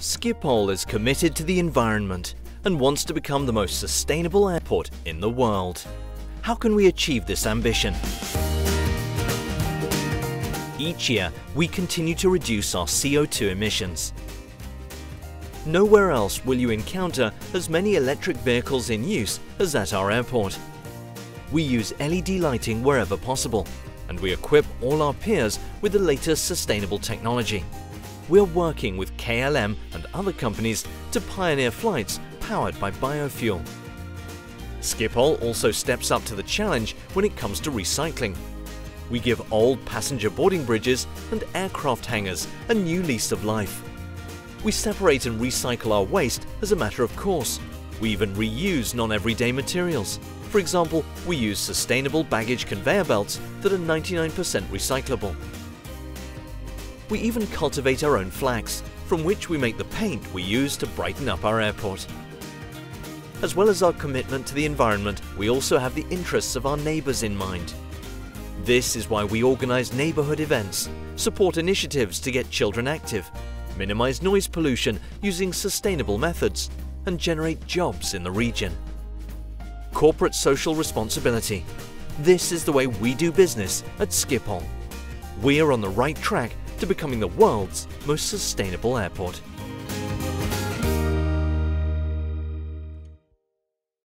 Schiphol is committed to the environment and wants to become the most sustainable airport in the world. How can we achieve this ambition? Each year, we continue to reduce our CO2 emissions. Nowhere else will you encounter as many electric vehicles in use as at our airport. We use LED lighting wherever possible, and we equip all our piers with the latest sustainable technology we're working with KLM and other companies to pioneer flights powered by biofuel. Schiphol also steps up to the challenge when it comes to recycling. We give old passenger boarding bridges and aircraft hangars a new lease of life. We separate and recycle our waste as a matter of course. We even reuse non-everyday materials. For example, we use sustainable baggage conveyor belts that are 99% recyclable. We even cultivate our own flax, from which we make the paint we use to brighten up our airport. As well as our commitment to the environment, we also have the interests of our neighbours in mind. This is why we organise neighbourhood events, support initiatives to get children active, minimise noise pollution using sustainable methods, and generate jobs in the region. Corporate social responsibility. This is the way we do business at Schiphol. We are on the right track to becoming the world's most sustainable airport.